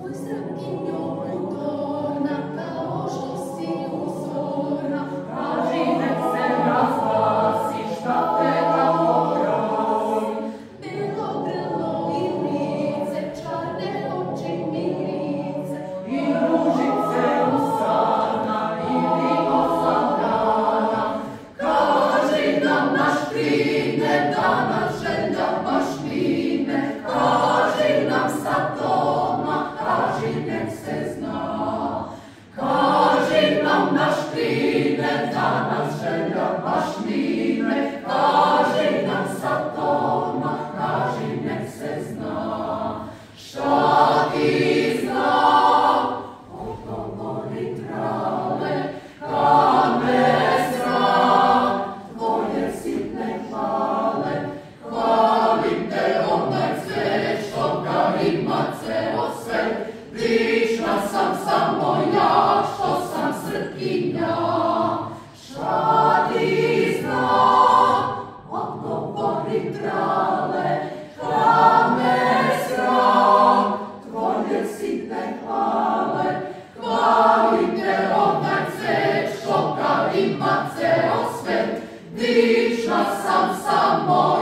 不是 Diša sam samo